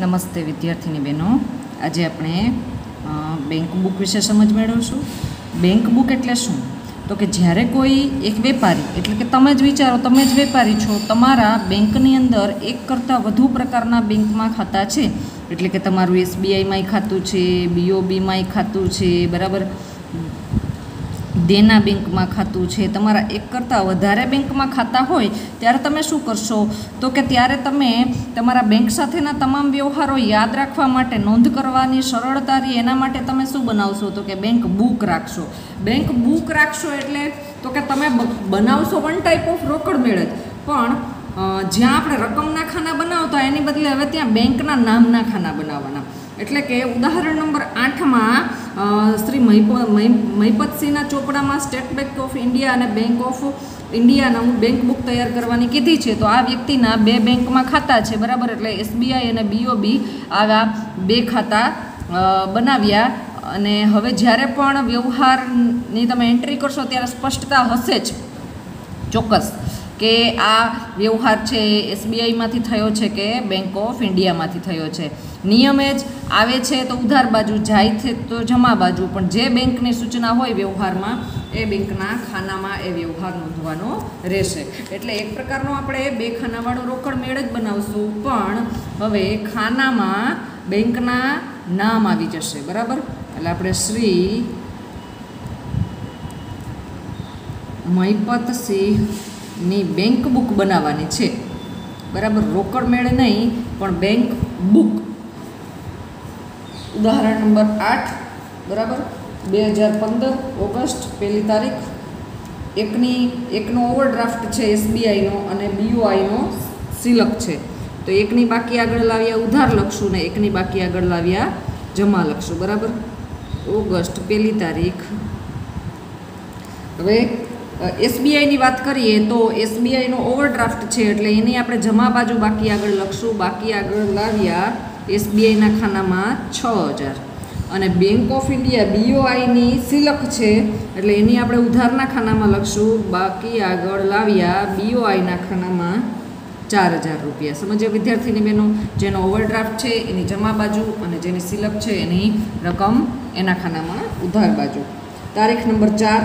નમસ્તે વિદ્યાર્થીની બહેનો. આજે આપણે બેંક બુક વિશે સમજ મેળવશું. બેંક બુક એટલે શું? તો કે જ્યારે કોઈ એક વેપારી, એટલે કે તમે જ વિચારો, તમે જ વેપારી છો, તમારા બેંકની અંદર એક કરતાં વધુ પ્રકારના બેંકમાં ખાતા છે? એટલે કે તમારું એસબીઆઈમાંય ખાતું છે, બીઓબીમાંય ખાતું છે, બરાબર? દેના બેંકમાં ખાતું છે, તમારા એક કરતાં વધારે બેંકમાં ખાતા હોય, ત્યારે તમે શું કરશો? તો કે ત્યારે તમે તમારા બેંક સાથેના તમામ વ્યવહારો યાદ રાખવા માટે, નોંધ કરવાની સરળતા રહે, એના માટે તમે શું બનાવશો? તો કે બેંક બુક રાખશો. બેંક બુક રાખશો એટલે તો કે તમે બનાવશો વન ટાઈપ ઓફ રોકડ મેળજ પણ જ્યાં આપણે રકમના ખાના બનાવતા એની બદલે હવે ત્યાં બેંકના નામના ખાના બનાવવાના. એટલે કે ઉદાહરણ નંબર આઠમાં શ્રી મહિપ, મહિ- મહિપતસિંહના ચોપડામાં સ્ટેટ બેંક ઓફ ઇન્ડિયા અને બેંક ઓફ ઇન્ડિયાના બેંક બુક તૈયાર કરવાની કીધી છે. તો આ વ્યક્તિના બે બેંકમાં ખાતા છે, બરાબર? એટલે એસબીઆઈ અને બીઓબી આવા બે ખાતા બનાવ્યા. અને હવે જ્યારે પણ વ્યવહારની તમે એન્ટ્રી કરશો ત્યારે સ્પષ્ટતા હશે જ. ચોક્કસ. કે આ વ્યવહાર છે એ એસબીઆઈમાંથી થયો છે કે બેંક ઓફ ઇન્ડિયામાંથી થયો છે. નિયમે જ આવે છે તો ઉધાર બાજુ જાય છે તો જમા બાજુ. પણ જે બેંકની સૂચના હોય વ્યવહારમાં એ બેંકના ખાનામાં એ વ્યવહાર નોંધવાનો રહેશે. એટલે એક પ્રકારનો આપણે બે ખાનાવાળો રોકડ મેળ જ બનાવશું. પણ હવે ખાનામાં બેંકના નામ આવી જશે. બરાબર? એટલે આપણે શ્રી મહિપતસિંહની બેંક બુક બનાવવાની છે. બરાબર, રોકડ મેળ નહીં, પણ બેંક બુક ઉદાહરણ નંબર આઠ, બરાબર? બે હજાર પંદર ઓગસ્ટ, પહેલી તારીખ. એકની, એકનો ઓવરડ્રાફ્ટ છે એસબીઆઈનો અને બીયુઆઈનો સિલક છે. તો એકની બાકી આગળ લાવ્યા ઉધાર લખશું ને એકની બાકી આગળ લાવ્યા જમા લખશું, બરાબર? ઓગસ્ટ, પહેલી તારીખ. હવે એસબીઆઈની વાત કરીએ તો એસબીઆઈનો ઓવરડ્રાફ્ટ છે એટલે એની આપણે જમા બાજુ બાકી આગળ લખશું, બાકી આગળ લાવ્યા એસબીઆઈના ખાનામાં છ હજાર. અને બેંક ઓફ ઇન્ડિયા બીઓઆઈની સિલક છે એટલે એની આપણે ઉધારના ખાનામાં લખશું, બાકી આગળ લાવ્યા બીઓઆઈના ખાનામાં ચાર હજાર રૂપિયા. સમજો વિદ્યાર્થીની બહેનો? જેનો ઓવરડ્રાફ્ટ છે, એની જમા બાજુ અને જેની સિલક છે, એની રકમ એના ખાનામાં ઉધાર બાજુ. તારીખ નંબર ચાર.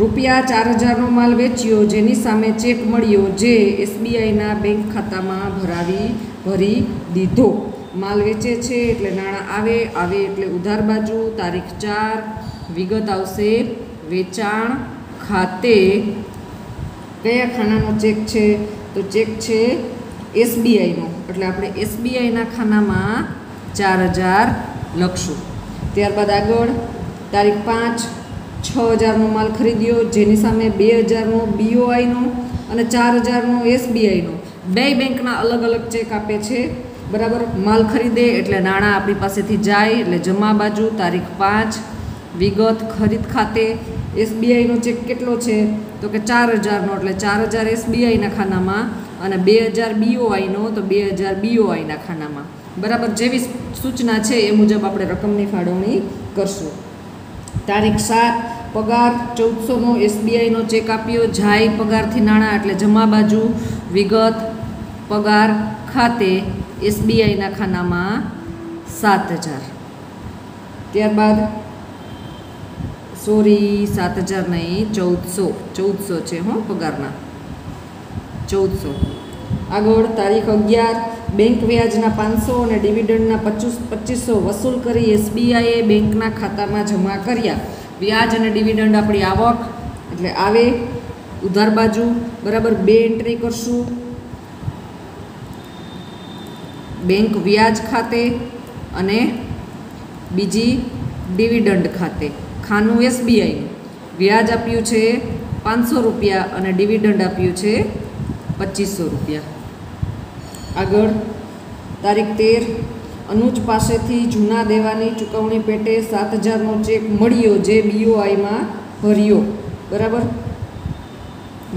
રૂપિયા ચાર હજારનો માલ વેચ્યો, જેની સામે ચેક મળ્યો, જે એસબીઆઈના બેંક ખાતામાં ભરાવી, ભરી દીધો. માલ વેચે છે એટલે નાણાં આવે આવે એટલે ઉધાર બાજુ. તારીખ ચાર, વિગત આવશે વેચાણ ખાતે. કયા ખાનાનો ચેક છે? તો ચેક છે એસબીઆઈનો. એટલે આપણે એસબીઆઈના ખાનામાં ચાર હજાર લખશું. ત્યારબાદ આગળ, તારીખ પાંચ છ હજારનો માલ ખરીદ્યો, જેની સામે બે હજારનો બીઓઆઈનો અને ચાર હજારનો એસબીઆઈનો બે બેંકના અલગ અલગ ચેક આપે છે. બરાબર? માલ ખરીદે એટલે નાણાં આપણી પાસેથી જાય, એટલે જમા બાજુ તારીખ પાંચ, વિગત ખરીદ ખાતે એસબીઆઈનો ચેક કેટલો છે? તો કે ચાર હજારનો, એટલે ચાર હજાર એસબીઆઈના ખાનામાં અને બે હજાર બીઓઆઈનો તો બે હજાર બીઓઆઈના ખાનામાં. બરાબર? જેવી સૂચના છે, એ મુજબ આપણે રકમની ફાળવણી કરશું. તારીખ સાત, પગાર ચૌદસોનો એસબીઆઈનો ચેક આપ્યો. જાય પગારથી નાણાં, એટલે જમા બાજુ વિગત પગાર ખાતે એસબીઆઈના ખાનામાં સાત હજાર. ત્યારબાદ, સોરી, સાત હજાર નહીં, ચૌદસો. ચૌદસો છે હો પગારના. ચૌદસો. આગળ તારીખ અગિયાર બેંક વ્યાજના પાંચસો અને ડિવિડન્ડના પચીસ પચીસો વસૂલ કરી એસબીઆઈએ બેંકના ખાતામાં જમા કર્યા. વ્યાજ અને ડિવિડન્ડ આપણી આવક, એટલે આવે, ઉધાર બાજુ, બરાબર, બે એન્ટ્રી કરશું. બેંક વ્યાજ ખાતે અને બીજી ડિવિડન્ડ ખાતે. ખાનું એસબીઆઈનું વ્યાજ આપ્યું છે પાંચસો રૂપિયા અને ડિવિડન્ડ આપ્યું છે પચીસો રૂપિયા. આગળ, તારીખ તેર, અનુજ પાસેથી જૂના દેવાની ચૂકવણી પેટે સાત હજારનો ચેક મળ્યો જે બીઓઆઈમાં ભર્યો. બરાબર?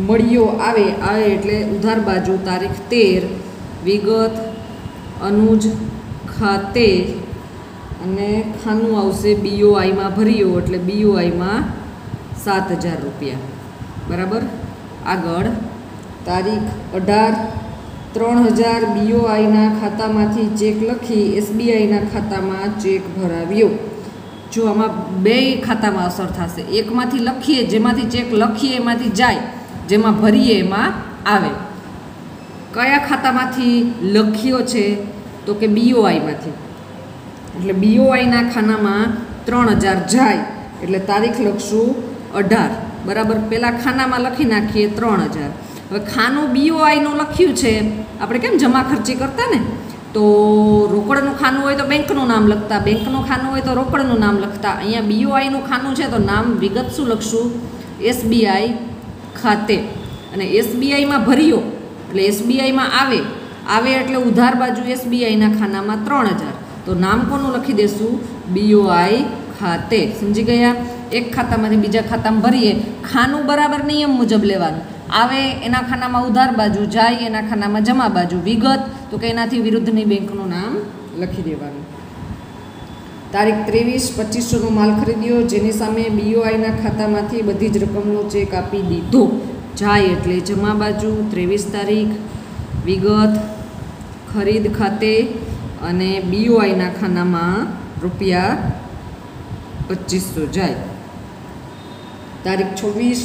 મળ્યો આવે આવે એટલે ઉધાર બાજુ તારીખ તેર, વિગત અનુજ ખાતે અને ખાનું આવશે બીઓઆઈમાં ભર્યો એટલે બીઓઆઈમાં સાત હજાર રૂપિયા. બરાબર? આગળ, તારીખ અઢાર ત્રણ હજાર બીઓઆઈના ખાતામાંથી ચેક લખી એસબીઆઈના ખાતામાં ચેક ભરાવ્યો. જો આમાં બે ખાતામાં અસર થશે. એકમાંથી લખીએ, જેમાંથી ચેક લખીએ, એમાંથી જાય, જેમાં ભરીએ, એમાં આવે. કયા ખાતામાંથી લખ્યો છે? તો કે બીઓઆઈમાંથી. એટલે બીઓઆઈના ખાનામાં ત્રણ હજાર જાય. એટલે તારીખ લખશું અઢાર. બરાબર પહેલાં ખાનામાં લખી નાખીએ ત્રણ હજાર. હવે ખાનું બીઓઆઈનું લખ્યું છે, આપણે કેમ જમા ખર્ચી કરતા ને? તો રોકડનું ખાનું હોય તો બેંકનું નામ લખતા, બેંકનું ખાનું હોય તો રોકડનું નામ લખતા. અહીંયા બીઓઆઈનું ખાનું છે તો નામ વિગત શું લખશું? એસબીઆઈ ખાતે. અને એસબીઆઈમાં ભર્યો, એટલે એસબીઆઈમાં આવે. આવે એટલે ઉધાર બાજુ એસબીઆઈના ખાનામાં ત્રણ હજાર. તો નામ કોનું લખી દેશું? બીઓઆઈ ખાતે. સમજી ગયા? એક ખાતામાંથી બીજા ખાતામાં ભરીએ. ખાનું બરાબર નિયમ મુજબ લેવાનું. આવે, એના ખાનામાં ઉધાર બાજુ જાય, એના ખાનામાં જમા બાજુ વિગત, તો કે એનાથી વિરુદ્ધની બેંકનું નામ લખી દેવાનું. તારીખ ત્રેવીસ, પચીસોનો માલ ખરીદ્યો, જેની સામે બીઓઆઈના ખાતામાંથી બધી જ રકમનો ચેક આપી દીધો. જાય એટલે જમા બાજુ, ત્રેવીસ તારીખ, વિગત, ખરીદ ખાતે અને બીઓઆઈના ખાનામાં રૂપિયા પચીસો જાય. તારીખ છવ્વીસ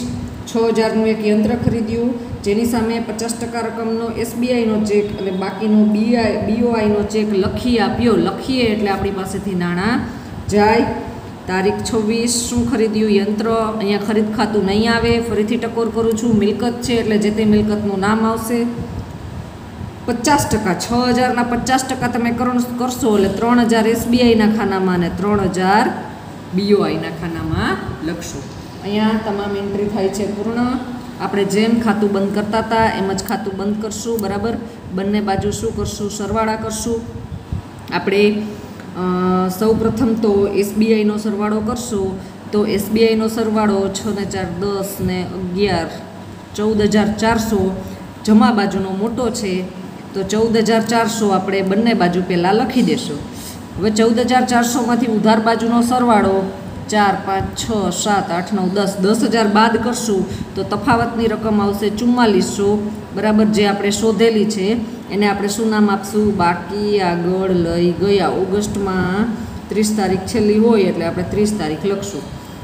છ હજારનું એક યંત્ર ખરીદ્યું, જેની સામે પચાસ ટકા રકમનો એસબીઆઈનો ચેક અને બાકીનો બીઆઈ, બીઓઆઈનો ચેક લખી આપ્યો. લખીએ એટલે આપણી પાસેથી નાણાં જાય. તારીખ છવ્વીસ, શું ખરીદ્યું યંત્ર? અહીંયા ખરીદ ખાતું નહીં આવે. ફરીથી ટકોર કરું છું. મિલકત છે એટલે જે તે મિલકતનું નામ આવશે. પચાસ ટકા. છ હજારના પચાસ ટકા તમે કરશો એટલે ત્રણ હજાર એસબીઆઈના ખાનામાં અને ત્રણ હજાર બીઓઆઈના ખાનામાં લખશો. અહીંયા તમામ એન્ટ્રી થાય છે પૂર્ણ. આપણે જેમ ખાતું બંધ કરતા હતા, એમ જ ખાતું બંધ કરશું, બરાબર? બંને બાજુ શું કરશું? સરવાળા કરશું. આપણે સૌ પ્રથમ તો એસબીઆઈનો સરવાળો કરશું. તો એસબીઆઈનો સરવાળો છ ને ચાર દસ ને અગિયાર, ચૌદ હજાર ચારસો જમા બાજુનો મોટો છે. તો ચૌદ હજાર ચારસો આપણે બંને બાજુ પહેલાં લખી દેશું. હવે ચૌદ હજાર ચારસોમાંથી ઉધાર બાજુનો સરવાળો ચાર, પાંચ, છ, સાત, આઠ, નવ, દસ. દસ હજાર બાદ કરશું તો તફાવતની રકમ આવશે ચુમ્માલીસો. બરાબર જે આપણે શોધેલી છે, એને આપણે શું નામ આપશું? બાકી આગળ લઈ ગયા. ઓગસ્ટમાં ત્રીસ તારીખ છેલ્લી હોય એટલે આપણે ત્રીસ તારીખ લખશું.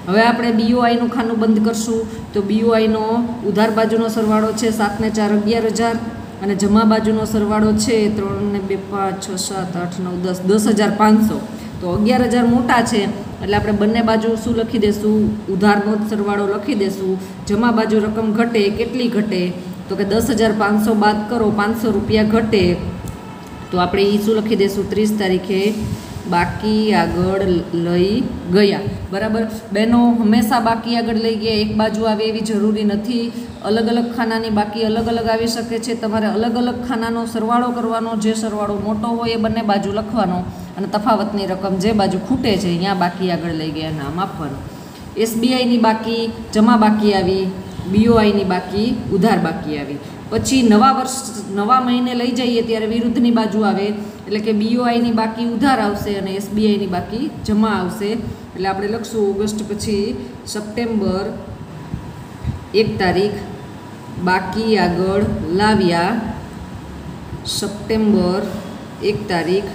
હવે આપણે બીઓઆઈનું ખાનું બંધ કરશું. તો બીઓઆઈનો ઉધાર બાજુનો સરવાળો છે સાતને ચાર અગિયાર હજાર અને જમા બાજુનો સરવાળો છે ત્રણ ને બે, પાંચ, છ, સાત, આઠ, નવ, દસ. દસ હજાર પાંચસો. તો અગિયાર હજાર મોટા છે. એટલે આપણે બંને બાજુ શું લખી દેશું? ઉધારનો સરવાળો લખી દેશું. જમા બાજુ રકમ ઘટે, કેટલી ઘટે? તો કે દસ હજાર પાંચસો બાદ કરો, પાંચસો રૂપિયા ઘટે. તો આપણે એ શું લખી દઈશું ત્રીસ તારીખે બાકી આગળ લઈ ગયા. બરાબર? બહેનો, હંમેશા બાકી આગળ લઈ ગયા. એક બાજુ આવે એવી જરૂરી નથી. અલગ અલગ ખાનાની બાકી અલગ અલગ આવી શકે છે. તમારે અલગ અલગ ખાનાનો સરવાળો કરવાનો, જે સરવાળો મોટો હોય એ બંને બાજુ લખવાનો. અને તફાવતની રકમ જે બાજુ ખૂટે છે અહીંયા બાકી આગળ લઈ ગયા નામ આપવાનું એસબીઆઈની બાકી, જમા બાકી આવી, બીઓઆઈની બાકી, ઉધાર બાકી આવી. પછી નવા વર્ષ, નવા મહિને લઈ જઈએ ત્યારે વિરુદ્ધની બાજુ આવે, એટલે કે બીઓઆઈની બાકી ઉધાર આવશે અને એસબીઆઈની બાકી જમા આવશે. એટલે આપણે લખશું ઓગસ્ટ પછી સપ્ટેમ્બર, એક તારીખ, બાકી આગળ લાવ્યા. સપ્ટેમ્બર, એક તારીખ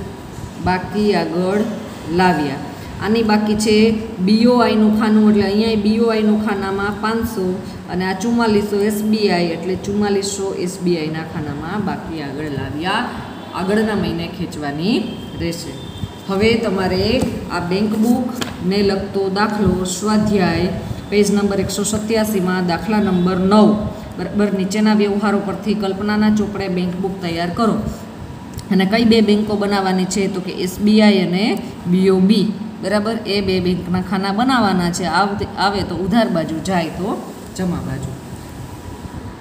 બાકી આગળ લાવ્યા. આની બાકી છે બીઓઆઈનું ખાનું, એટલે અહીંયા બીઓઆઈનું ખાનામાં પાંચસો અને આ ચુમ્માલીસો એસબીઆઈ એટલે ચુમ્માલીસો એસબીઆઈના ખાનામાં બાકી આગળ લાવ્યા. આગળના મહિને ખેંચવાની રહેશે. હવે તમારે આ બેંક બુકને લગતો દાખલો સ્વાધ્યાય પેજ નંબર એકસો સત્યાસીમાં દાખલા નંબર નવ. બરાબર, નીચેના વ્યવહારો પરથી કલ્પનાના ચોપડે બેંક બુક તૈયાર કરો. અને કઈ બે બેન્કો બનાવવાની છે તો કે એસબીઆઈ અને બીઓબી. બરાબર? એ બે બેંકના ખાના બનાવવાના છે. આવે તો ઉધાર બાજુ, જાય તો જમા બાજુ.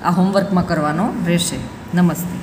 આ હોમવર્કમાં કરવાનો રહેશે. નમસ્તે.